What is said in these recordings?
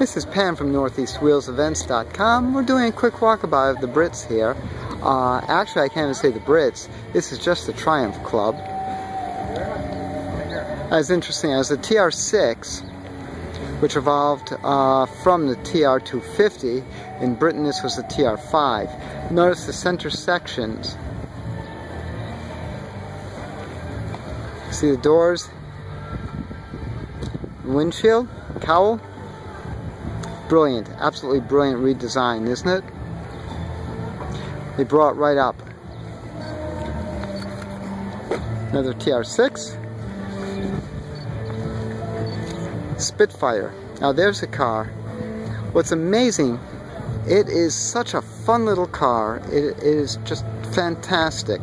This is Pam from NortheastWheelsEvents.com. We're doing a quick walkabout of the Brits here. Uh, actually, I can't even say the Brits. This is just the Triumph Club. That's interesting. As a TR6, which evolved uh, from the TR250. In Britain, this was the TR5. Notice the center sections. See the doors, windshield, cowl. Brilliant, absolutely brilliant redesign, isn't it? They brought right up. Another TR6. Spitfire. Now there's a car. What's amazing, it is such a fun little car. it, it is just fantastic.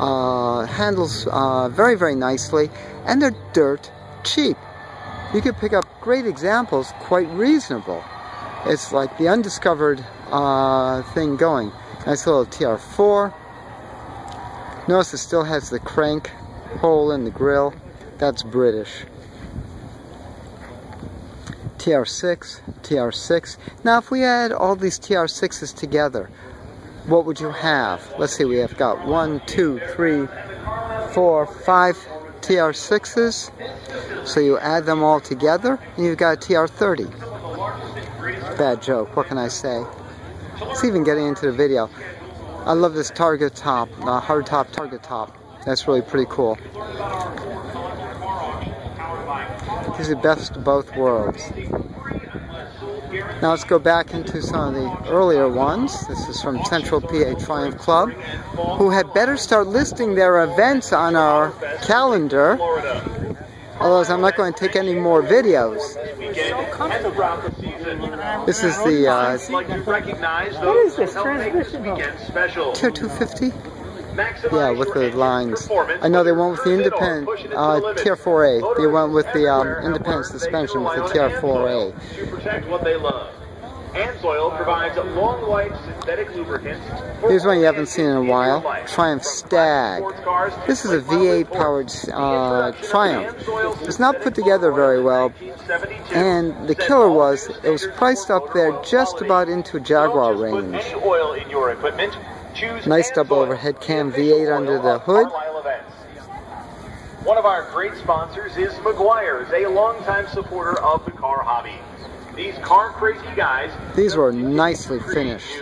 Uh, handles uh, very, very nicely, and they're dirt cheap. You can pick up great examples quite reasonable. It's like the undiscovered uh, thing going. Nice little TR4. Notice it still has the crank hole in the grill. That's British. TR6, TR6. Now if we add all these TR6s together, what would you have? Let's see, we have got one, two, three, four, five TR6s. So you add them all together, and you've got a TR30. Bad joke, what can I say? It's even getting into the video. I love this Targa top, uh, hard top Targa top. That's really pretty cool. This is the best of both worlds. Now let's go back into some of the earlier ones. This is from Central PA Triumph Club, who had better start listing their events on our calendar. Although I'm not going to take any more videos. This is the, uh, what is this transmission? TR250? Yeah, with the lines. I know they went with the independent uh, TR4A. They went with the um, independent suspension with the Tier 4A. Amsoil provides long life synthetic lubricants. Here's one you haven't seen in a while. Triumph Stag. This is a V8 powered uh, Triumph. It's not put together very well. And the killer was, it was priced up there just about into Jaguar range. Nice double overhead cam V8 under the hood. One of our great sponsors is Meguiar's, a longtime supporter of the car hobby. These car crazy guys. These were nicely finished.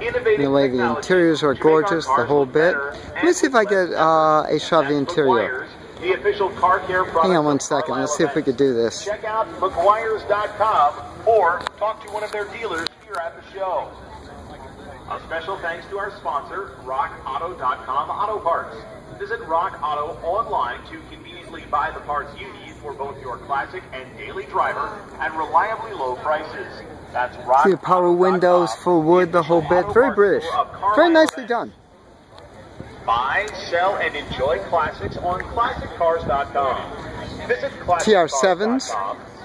In the the interiors are gorgeous, the whole bit. Let me see if I get uh, a shot of the interior. The official car care Hang on one second. Let's see if we could do this. Check out Meguiars.com or talk to one of their dealers here at the show. A special thanks to our sponsor, RockAuto.com Auto Parts. Visit Rock Auto online to conveniently buy the parts you need for both your classic and daily driver at reliably low prices. That's Rock See the power windows, full wood, the whole bit. Very British. Very nicely done. Buy, sell, and enjoy classics on ClassicCars.com. Visit TR7s.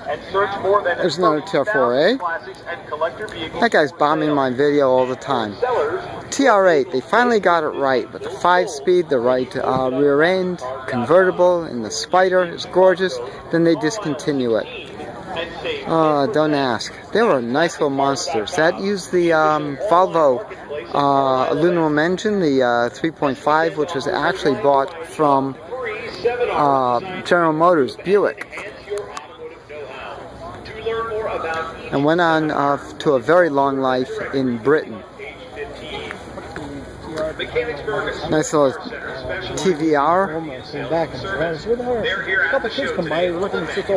And search more than There's another TR4A. That guy's bombing my video all the time. TR8, they finally got it right with the 5-speed, the right uh, rear end, convertible, and the Spider is gorgeous. Then they discontinue it. Uh, don't ask. They were nice little monsters. That used the um, Volvo uh, aluminum engine, the uh, 3.5, which was actually bought from uh, General Motors Buick and went on uh, to a very long life in Britain. Nice little TVR.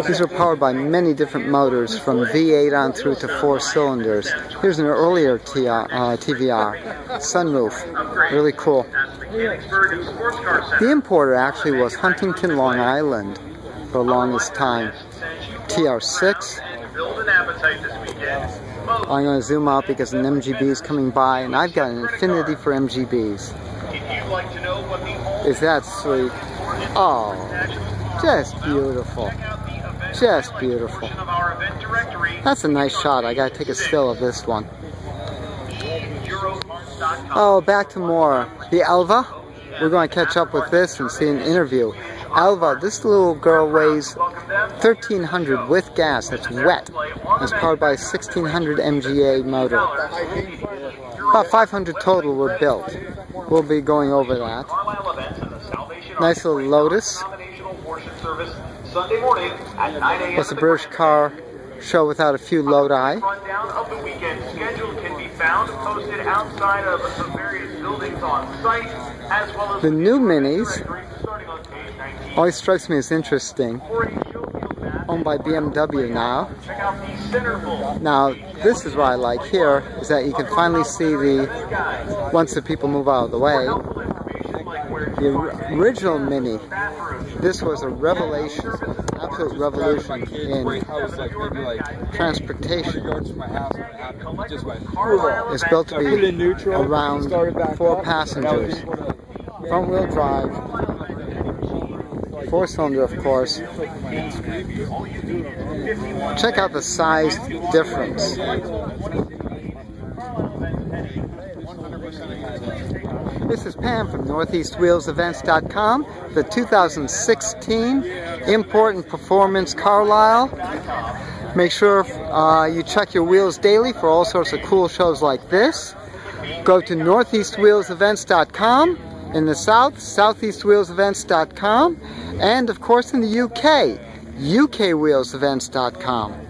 These are powered by many different motors from V8 on through to four cylinders. Here's an earlier T uh, TVR. Sunroof. Really cool. The importer actually was Huntington, Long Island for the longest time. TR6. I'm going to zoom out because an MGB is coming by and I've got an affinity for MGBs. Is that sweet? Oh, just beautiful. Just beautiful. That's a nice shot. I got to take a still of this one. Oh, back to more. The Elva. we're going to catch up with this and see an interview. Elva, this little girl weighs 1300 with gas. That's wet. It's powered by a 1600 MGA motor. About 500 total were built. We'll be going over that. Nice little Lotus. What's a British car show without a few Lodi? The new minis always strikes me as interesting. For a showfield map, Owned by BMW now. check out the centerfold. Now, this is what I like here, is that you can finally see the, once the people move out of the way, Helpful information like where the original Mini. This was a revelation, absolute revolution in house like maybe like transportation. yards from my house and it happened. It just went It's built to I put it in be around four passengers. and I was able to- Front wheel drive, four cylinder of course. Check out the size difference. This is Pam from NortheastWheelsEvents.com, the 2016 Import and Performance Carlisle. Make sure uh, you check your wheels daily for all sorts of cool shows like this. Go to NortheastWheelsEvents.com in the South, SoutheastWheelsEvents.com, and of course in the UK, UKWheelsEvents.com.